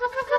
Ha ha ha!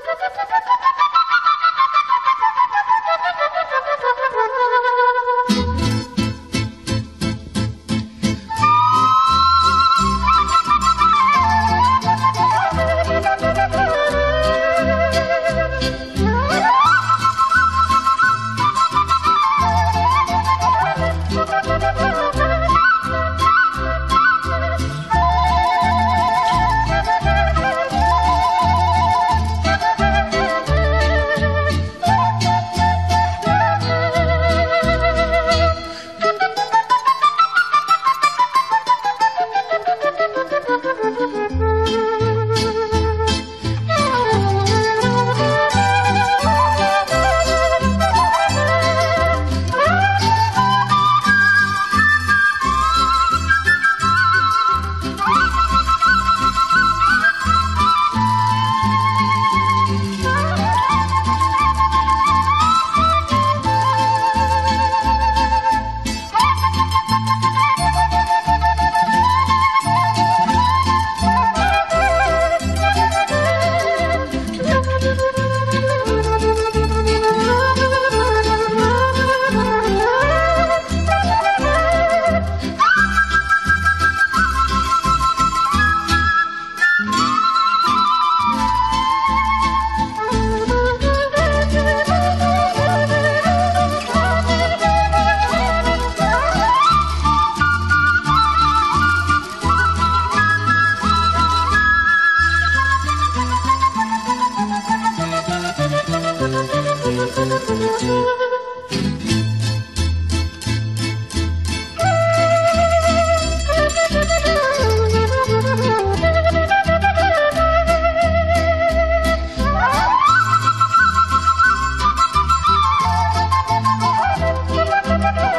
Thank you.